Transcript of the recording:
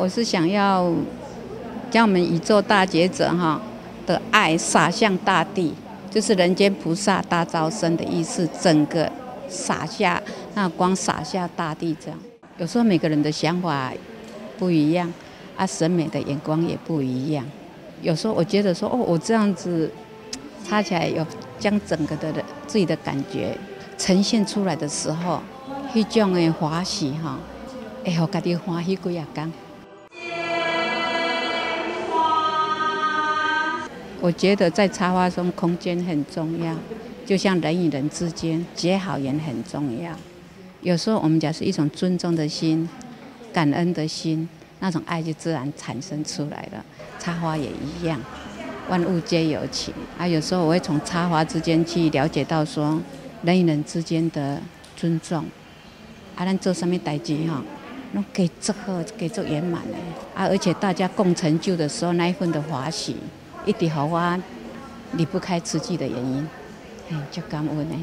我是想要将我们宇宙大觉者哈的爱洒向大地，就是人间菩萨大招生的意思，整个洒下那光洒下大地这样。有时候每个人的想法不一样，啊，审美的眼光也不一样。有时候我觉得说，哦，我这样子插起来，有将整个的自己的感觉呈现出来的时候，那种的欢喜哈。会互家己欢喜几啊天。我觉得在插花中，空间很重要，就像人与人之间结好缘很重要。有时候我们讲是一种尊重的心、感恩的心，那种爱就自然产生出来了。插花也一样，万物皆有情啊。有时候我会从插花之间去了解到说，人与人之间的尊重。啊，咱做什么代志哈？拢给足好，给足圆满的啊！而且大家共成就的时候，那一份的欢喜，一滴好花离不开瓷器的原因，哎，就感恩呢。